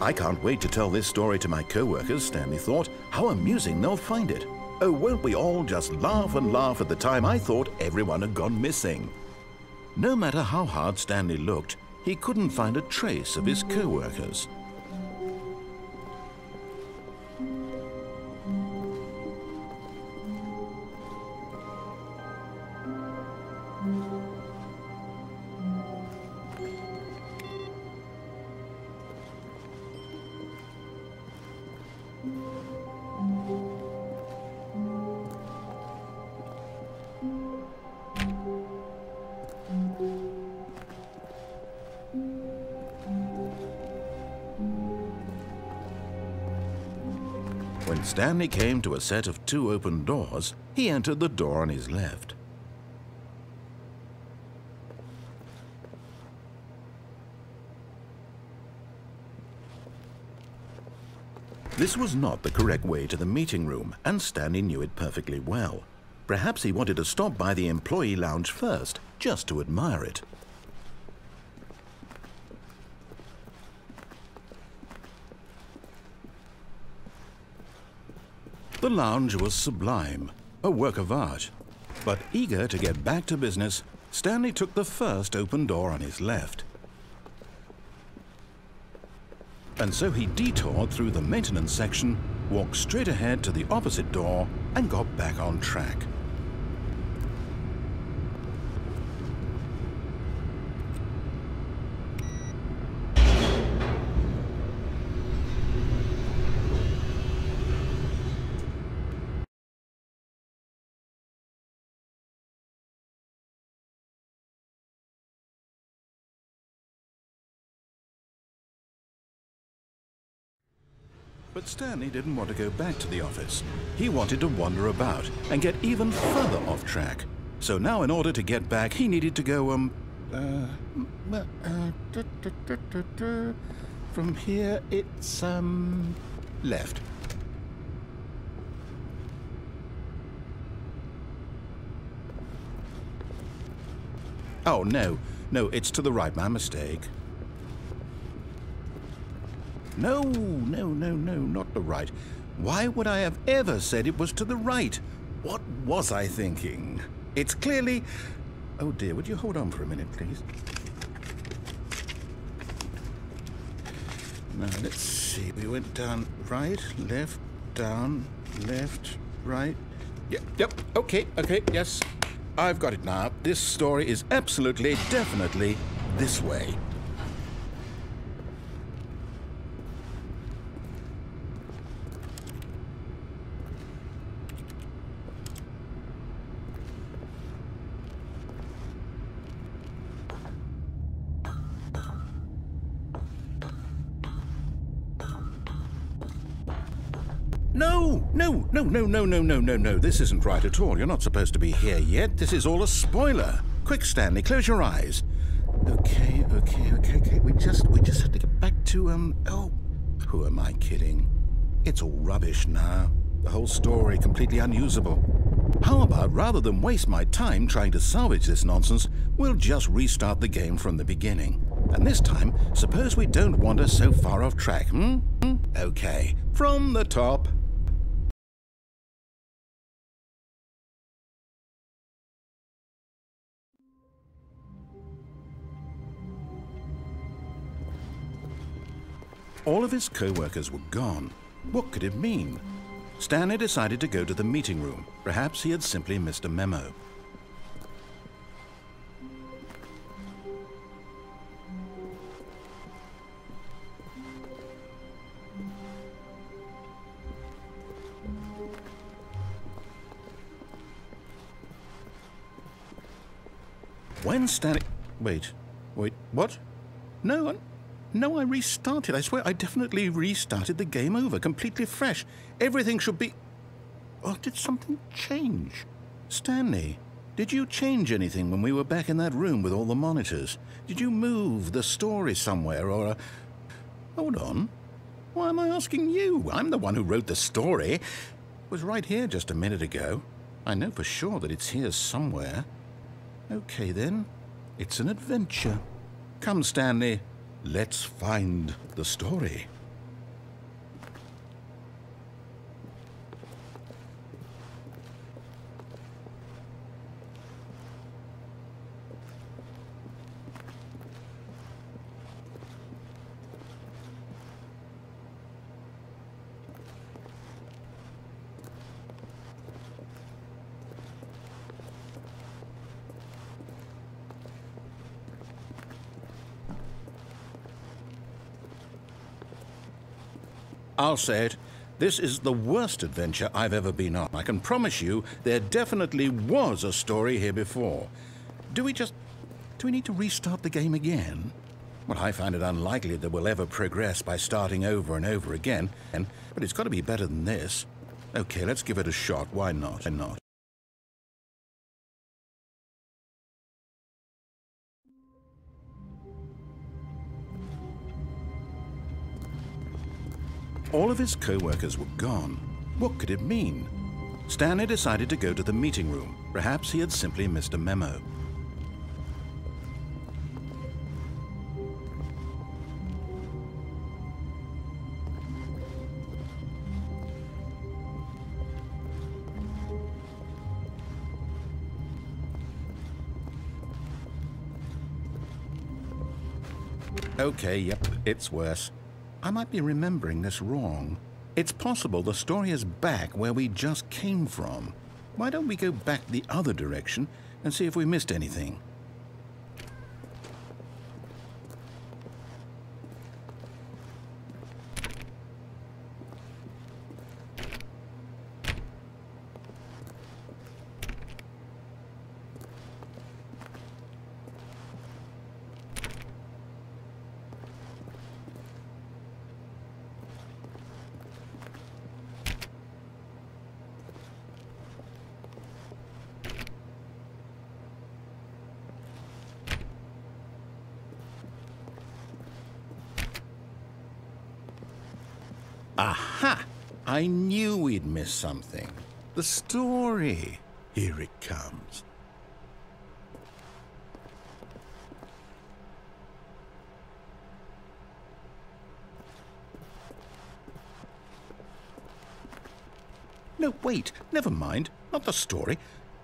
I can't wait to tell this story to my co-workers, Stanley thought. How amusing they'll find it. Oh, won't we all just laugh and laugh at the time I thought everyone had gone missing? No matter how hard Stanley looked, he couldn't find a trace of his co-workers. When Stanley came to a set of two open doors, he entered the door on his left. This was not the correct way to the meeting room, and Stanley knew it perfectly well. Perhaps he wanted to stop by the employee lounge first, just to admire it. The lounge was sublime, a work of art. But eager to get back to business, Stanley took the first open door on his left. And so he detoured through the maintenance section, walked straight ahead to the opposite door, and got back on track. But Stanley didn't want to go back to the office. He wanted to wander about and get even further off track. So now in order to get back, he needed to go, um, uh, uh, duh. from here it's, um, left. Oh, no, no, it's to the right, my mistake. No, no, no, no, not the right. Why would I have ever said it was to the right? What was I thinking? It's clearly... Oh dear, would you hold on for a minute, please? Now, let's see. We went down right, left, down, left, right. Yep, yep, okay, okay, yes. I've got it now. This story is absolutely, definitely this way. No, no, no, no, no, no, no, no, no. This isn't right at all. You're not supposed to be here yet. This is all a spoiler. Quick, Stanley, close your eyes. Okay, okay, okay, okay. We just, we just have to get back to, um, oh, who am I kidding? It's all rubbish now. The whole story completely unusable. How about rather than waste my time trying to salvage this nonsense, we'll just restart the game from the beginning. And this time, suppose we don't wander so far off track, hmm? hmm? Okay, from the top. All of his co-workers were gone. What could it mean? Stanley decided to go to the meeting room. Perhaps he had simply missed a memo. When Stanley... Wait. Wait, what? No, I... No, I restarted. I swear I definitely restarted the game over, completely fresh. Everything should be... Oh, did something change? Stanley, Did you change anything when we were back in that room with all the monitors? Did you move the story somewhere or... A... Hold on. Why am I asking you? I'm the one who wrote the story. It was right here just a minute ago. I know for sure that it's here somewhere. Okay then. It's an adventure. Come, Stanley. Let's find the story. I'll say it. This is the worst adventure I've ever been on. I can promise you there definitely was a story here before. Do we just... do we need to restart the game again? Well, I find it unlikely that we'll ever progress by starting over and over again, but it's got to be better than this. Okay, let's give it a shot. Why not? Why not? All of his co-workers were gone. What could it mean? Stanley decided to go to the meeting room. Perhaps he had simply missed a memo. Okay, yep, it's worse. I might be remembering this wrong. It's possible the story is back where we just came from. Why don't we go back the other direction and see if we missed anything? I knew we'd miss something. The story. Here it comes. No, wait, never mind. Not the story.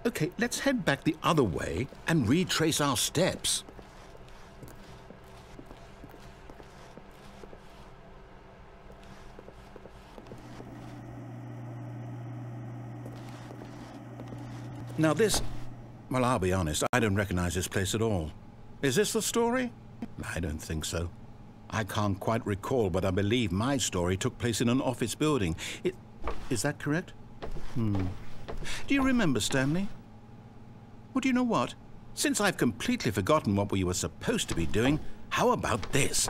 Okay, let's head back the other way and retrace our steps. Now this... Well, I'll be honest, I don't recognize this place at all. Is this the story? I don't think so. I can't quite recall, but I believe my story took place in an office building. It, is that correct? Hmm. Do you remember, Stanley? Well, do you know what? Since I've completely forgotten what we were supposed to be doing, how about this?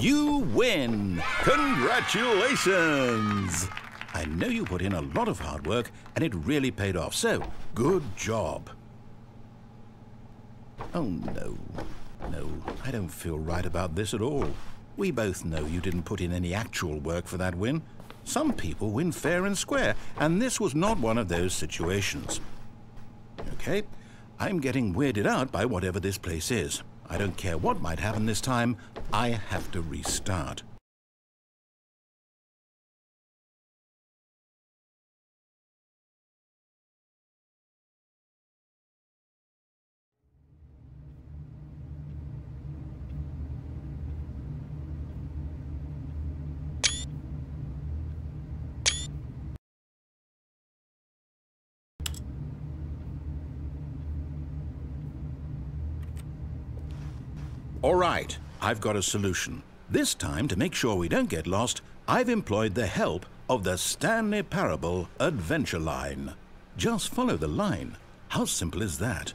You win! Congratulations! I know you put in a lot of hard work, and it really paid off, so good job. Oh, no. No, I don't feel right about this at all. We both know you didn't put in any actual work for that win. Some people win fair and square, and this was not one of those situations. Okay, I'm getting weirded out by whatever this place is. I don't care what might happen this time, I have to restart. All right, I've got a solution. This time, to make sure we don't get lost, I've employed the help of the Stanley Parable Adventure Line. Just follow the line. How simple is that?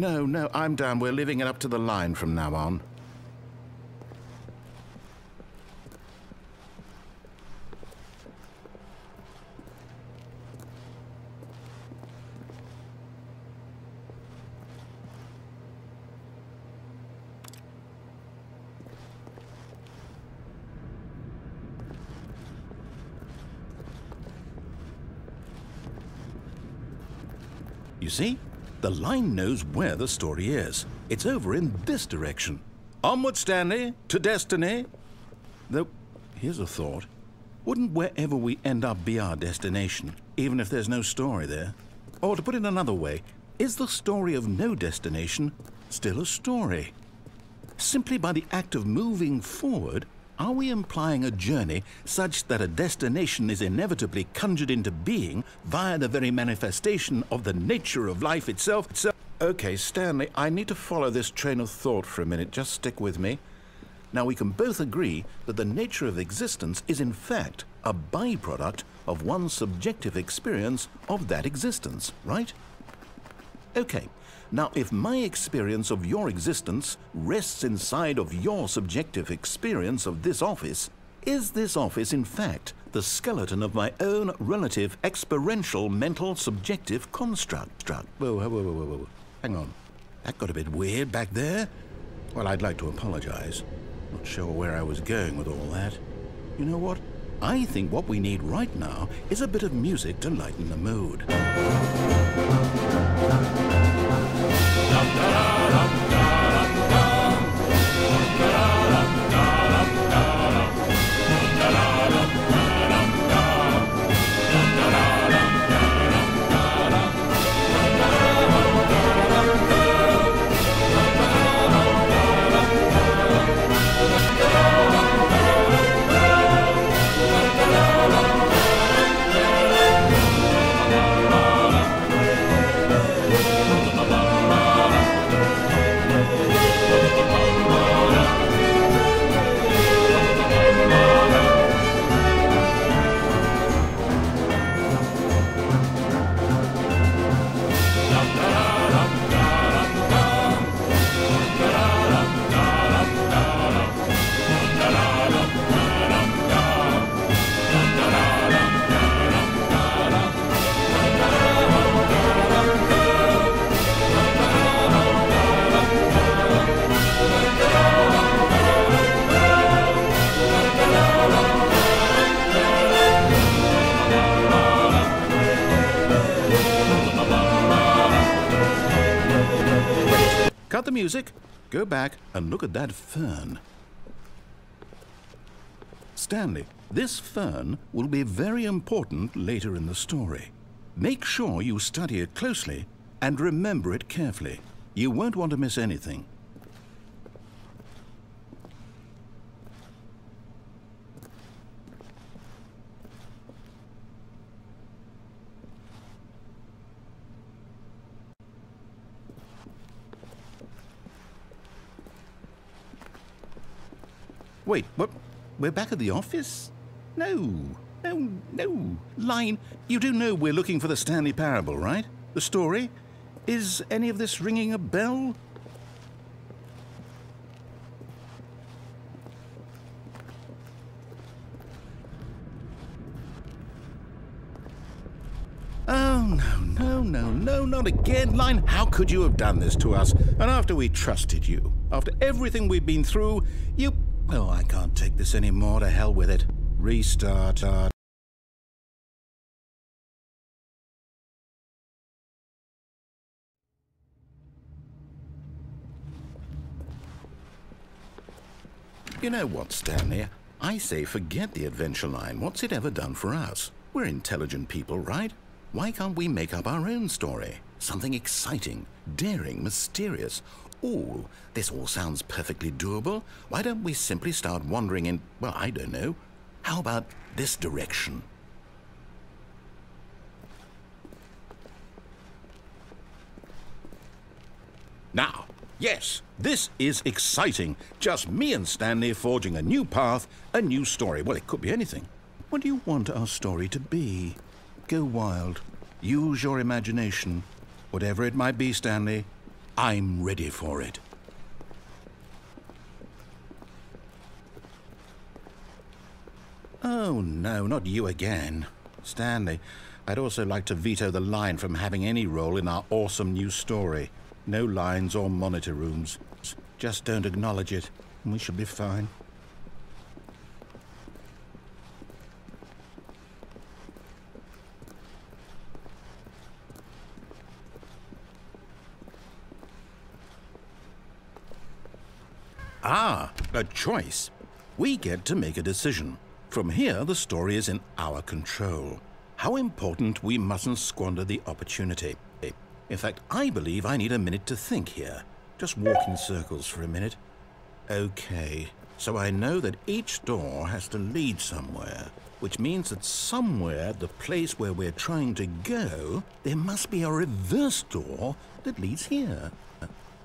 No, no, I'm down. We're living it up to the line from now on. You see? The line knows where the story is. It's over in this direction. Onward, Stanley, to destiny. Though, here's a thought. Wouldn't wherever we end up be our destination, even if there's no story there? Or to put it another way, is the story of no destination still a story? Simply by the act of moving forward, are we implying a journey such that a destination is inevitably conjured into being via the very manifestation of the nature of life itself? Okay, Stanley, I need to follow this train of thought for a minute. Just stick with me. Now, we can both agree that the nature of existence is, in fact, a byproduct of one's subjective experience of that existence, right? Okay, now, if my experience of your existence rests inside of your subjective experience of this office, is this office, in fact, the skeleton of my own relative experiential mental subjective construct? Whoa, whoa, whoa, whoa, whoa. Hang on. That got a bit weird back there. Well, I'd like to apologize. Not sure where I was going with all that. You know what? I think what we need right now is a bit of music to lighten the mood. な music, go back and look at that fern. Stanley, this fern will be very important later in the story. Make sure you study it closely and remember it carefully. You won't want to miss anything. Wait, what? We're back at the office? No, no, no. Line, you do know we're looking for the Stanley Parable, right? The story? Is any of this ringing a bell? Oh, no, no, no, no, not again. Line, how could you have done this to us? And after we trusted you, after everything we've been through, you Oh, I can't take this anymore. To hell with it. Restart. You know what, Stanley? I say forget the adventure line. What's it ever done for us? We're intelligent people, right? Why can't we make up our own story? Something exciting, daring, mysterious, Ooh, this all sounds perfectly doable. Why don't we simply start wandering in, well, I don't know. How about this direction? Now, yes, this is exciting. Just me and Stanley forging a new path, a new story. Well, it could be anything. What do you want our story to be? Go wild. Use your imagination. Whatever it might be, Stanley, I'm ready for it. Oh, no, not you again. Stanley, I'd also like to veto the line from having any role in our awesome new story. No lines or monitor rooms. Just don't acknowledge it, and we should be fine. Ah, a choice. We get to make a decision. From here, the story is in our control. How important we mustn't squander the opportunity. In fact, I believe I need a minute to think here. Just walk in circles for a minute. Okay, so I know that each door has to lead somewhere, which means that somewhere, the place where we're trying to go, there must be a reverse door that leads here.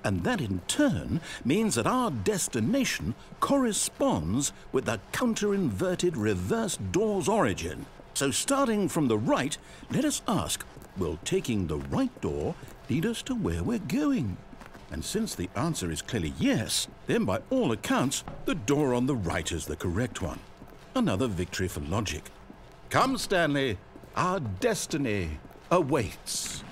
And that in turn means that our destination corresponds with the counter-inverted reverse door's origin. So starting from the right, let us ask, will taking the right door lead us to where we're going? And since the answer is clearly yes, then by all accounts, the door on the right is the correct one. Another victory for logic. Come, Stanley, our destiny awaits.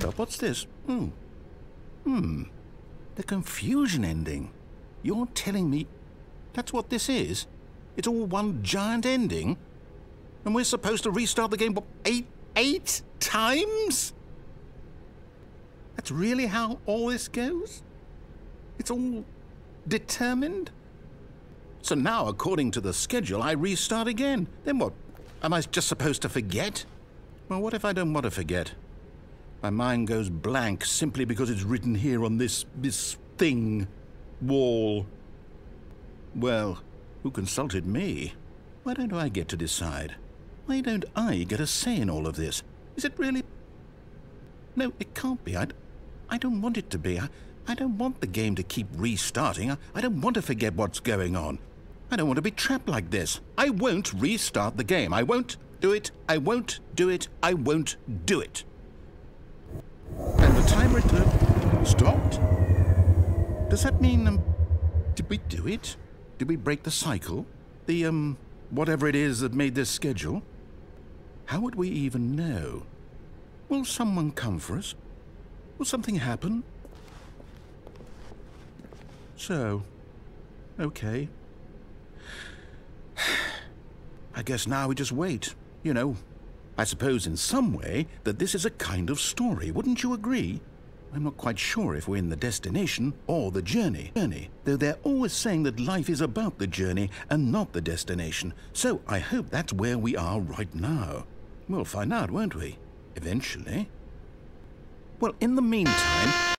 Hold up, what's this? Hmm. Hmm. The confusion ending. You're telling me that's what this is? It's all one giant ending? And we're supposed to restart the game what, eight, eight times? That's really how all this goes? It's all determined? So now, according to the schedule, I restart again. Then what? Am I just supposed to forget? Well, what if I don't want to forget? My mind goes blank simply because it's written here on this, this thing, wall. Well, who consulted me? Why don't I get to decide? Why don't I get a say in all of this? Is it really... No, it can't be. I, I don't want it to be. I, I don't want the game to keep restarting. I, I don't want to forget what's going on. I don't want to be trapped like this. I won't restart the game. I won't do it. I won't do it. I won't do it. And the timer stopped? Does that mean, um, did we do it? Did we break the cycle? The, um, whatever it is that made this schedule? How would we even know? Will someone come for us? Will something happen? So, okay. I guess now we just wait. You know, I suppose in some way that this is a kind of story, wouldn't you agree? I'm not quite sure if we're in the destination or the journey. journey. Though they're always saying that life is about the journey and not the destination. So I hope that's where we are right now. We'll find out, won't we? Eventually. Well, in the meantime...